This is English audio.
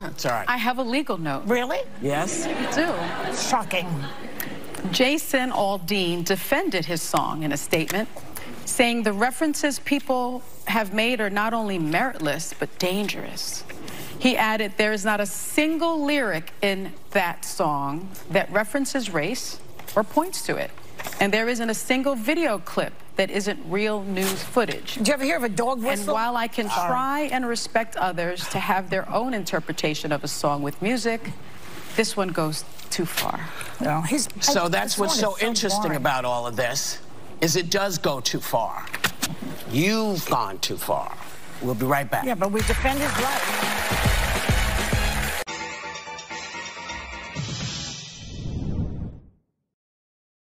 That's all right. I have a legal note. Really? yes? I do. Shocking. Jason Aldean defended his song in a statement, saying the references people have made are not only meritless, but dangerous. He added, there is not a single lyric in that song that references race or points to it. And there isn't a single video clip that isn't real news footage. Did you ever hear of a dog whistle? And while I can try and respect others to have their own interpretation of a song with music, this one goes too far. No, he's, So I- that's what's one so interesting boring. about all of this is it does go too far. You've gone too far. We'll be right back. Yeah, but we defend his right.